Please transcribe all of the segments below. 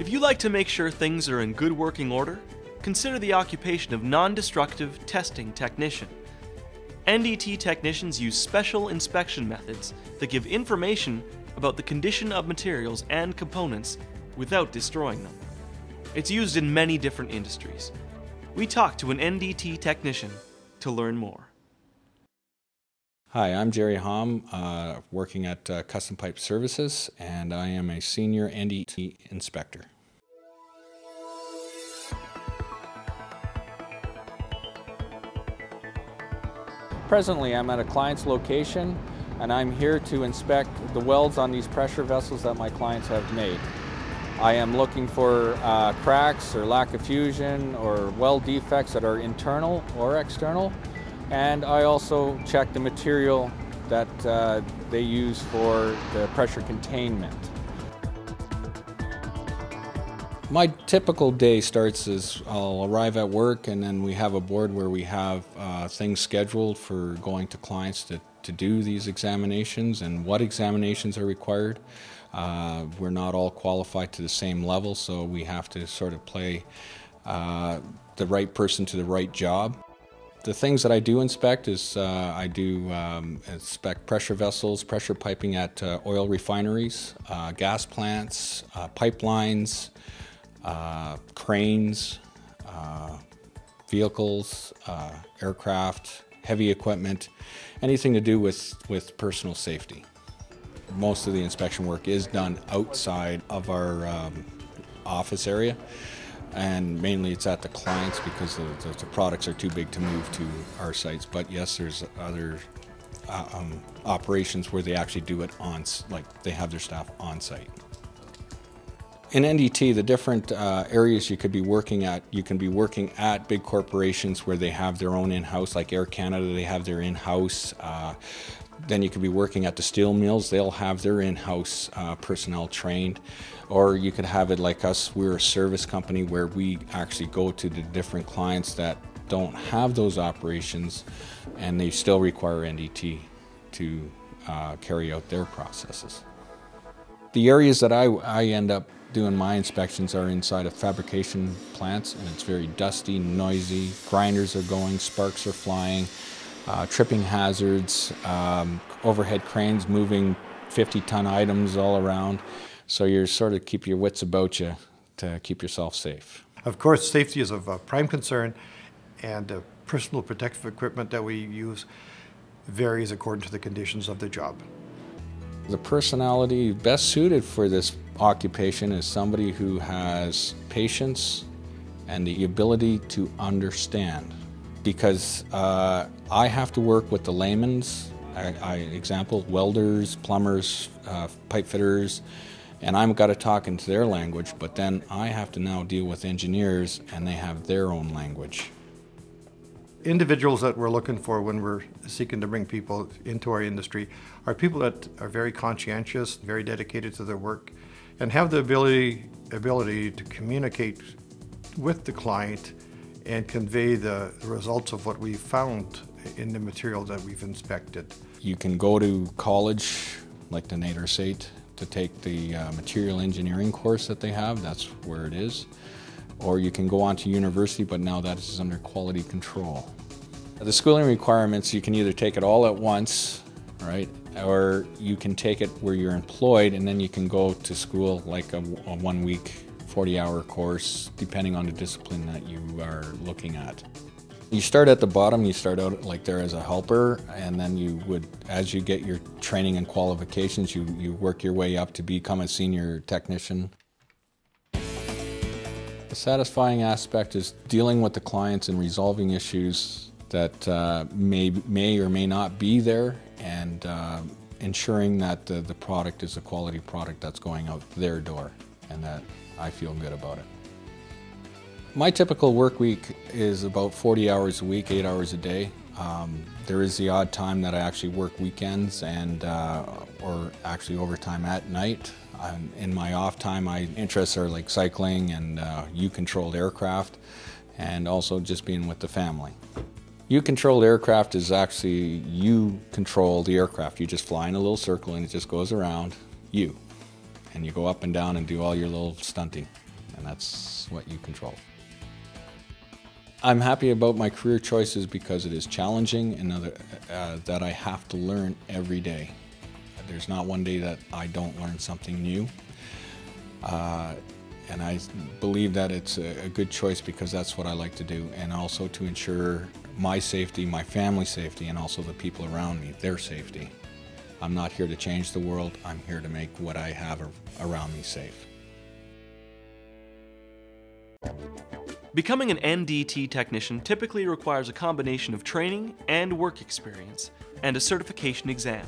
If you like to make sure things are in good working order, consider the occupation of non destructive testing technician. NDT technicians use special inspection methods that give information about the condition of materials and components without destroying them. It's used in many different industries. We talked to an NDT technician to learn more. Hi, I'm Jerry Hom, uh, working at uh, Custom Pipe Services, and I am a senior NDT inspector. Presently, I'm at a client's location, and I'm here to inspect the welds on these pressure vessels that my clients have made. I am looking for uh, cracks or lack of fusion or weld defects that are internal or external, and I also check the material that uh, they use for the pressure containment. My typical day starts as I'll arrive at work and then we have a board where we have uh, things scheduled for going to clients to, to do these examinations and what examinations are required. Uh, we're not all qualified to the same level, so we have to sort of play uh, the right person to the right job. The things that I do inspect is uh, I do um, inspect pressure vessels, pressure piping at uh, oil refineries, uh, gas plants, uh, pipelines, uh, cranes, uh, vehicles, aircraft, heavy equipment, anything to do with, with personal safety. Most of the inspection work is done outside of our um, office area and mainly it's at the clients because the, the, the, products are too big to move to our sites. But yes, there's other uh, um, operations where they actually do it on, like they have their staff on site. In NDT, the different uh, areas you could be working at, you can be working at big corporations where they have their own in-house, like Air Canada, they have their in-house. Uh, then you could be working at the steel mills. They'll have their in-house uh, personnel trained. Or you could have it like us. We're a service company where we actually go to the different clients that don't have those operations and they still require NDT to uh, carry out their processes. The areas that I, I end up doing my inspections are inside of fabrication plants and it's very dusty, noisy, grinders are going, sparks are flying, uh, tripping hazards, um, overhead cranes moving 50 ton items all around. So you're sort of keep your wits about you to keep yourself safe. Of course, safety is of uh, prime concern, and uh, personal protective equipment that we use varies according to the conditions of the job. The personality best suited for this occupation is somebody who has patience and the ability to understand because uh, I have to work with the layman's, I, I, example, welders, plumbers, uh, pipe fitters, and I've got to talk into their language, but then I have to now deal with engineers and they have their own language. Individuals that we're looking for when we're seeking to bring people into our industry are people that are very conscientious, very dedicated to their work, and have the ability, ability to communicate with the client and convey the results of what we found in the material that we've inspected. You can go to college, like the NAIT or SAIT, to take the uh, material engineering course that they have, that's where it is. Or you can go on to university, but now that is under quality control. The schooling requirements, you can either take it all at once, right, or you can take it where you're employed and then you can go to school like a, a one week 40 hour course, depending on the discipline that you are looking at. You start at the bottom, you start out like there as a helper, and then you would, as you get your training and qualifications, you, you work your way up to become a senior technician. The satisfying aspect is dealing with the clients and resolving issues that uh, may, may or may not be there and uh, ensuring that the, the product is a quality product that's going out their door and that I feel good about it. My typical work week is about 40 hours a week, 8 hours a day. Um, there is the odd time that I actually work weekends and uh, or actually overtime at night. Um, in my off time, my interests are like cycling and uh, U-controlled aircraft and also just being with the family. U-controlled aircraft is actually you control the aircraft. You just fly in a little circle and it just goes around you and you go up and down and do all your little stunting. and that's what you control. I'm happy about my career choices because it is challenging and other, uh, that I have to learn every day. There's not one day that I don't learn something new. Uh, and I believe that it's a, a, good choice because that's what I like to do, and also to ensure my safety, my family's safety, and also the people around me, their safety. I'm not here to change the world, I'm here to make what I have around me safe. Becoming an NDT technician typically requires a combination of training and work experience, and a certification exam.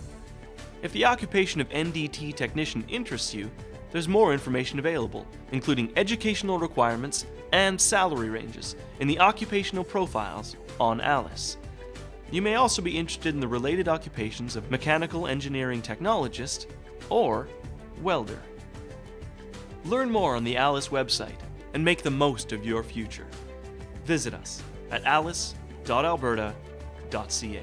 If the occupation of NDT technician interests you, there's more information available, including educational requirements and salary ranges in the occupational profiles on ALIS. You may also be interested in the related occupations of mechanical engineering technologist or welder. Learn more on the ALIS website and make the most of your future. Visit us at alis.alberta.ca.